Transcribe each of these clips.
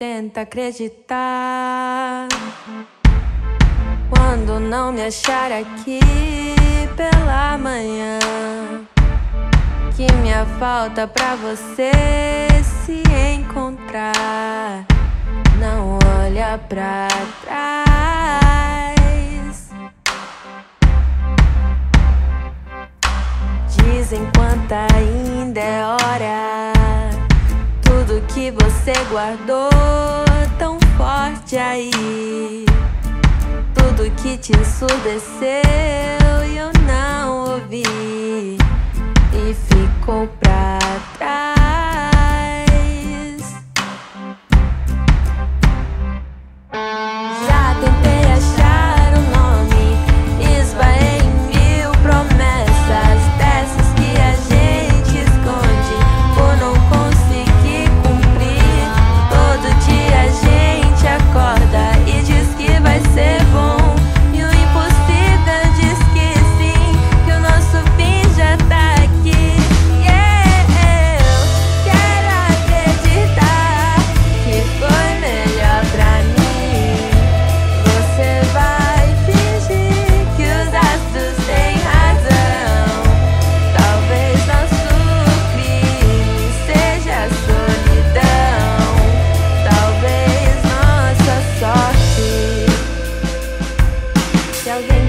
Tenta acreditar. Quando não me achar aqui pela manhã, que minha falta pra você se encontrar. Não olha pra trás. Dizem quanto ainda é hora que você guardou tão forte aí. Tudo que te ensurdeceu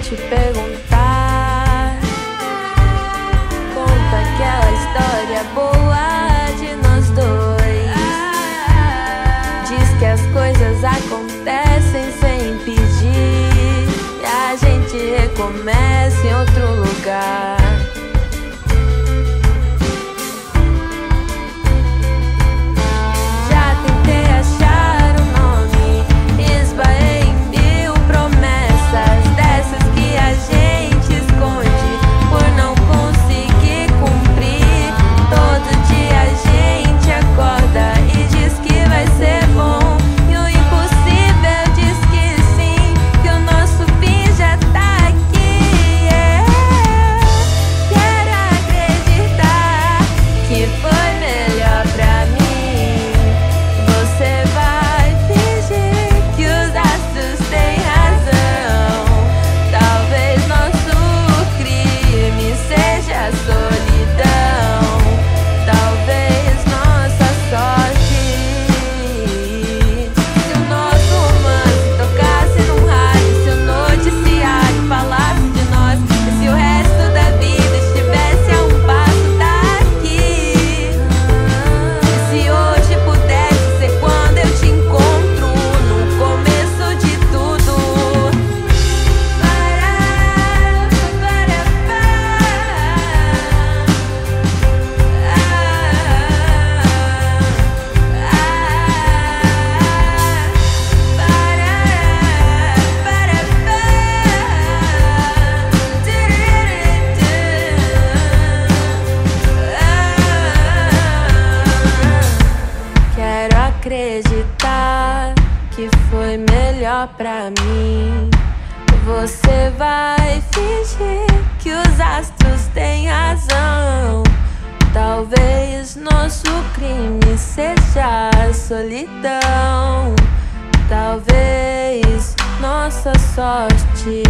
te perguntar. Conta aquela história boa de nós dois. Diz que as coisas acontecem sem pedir. E a gente recomeça em outro lugar. pra mim. Você vai fingir que os astros têm razão. Talvez nosso crime seja a solidão. Talvez nossa sorte.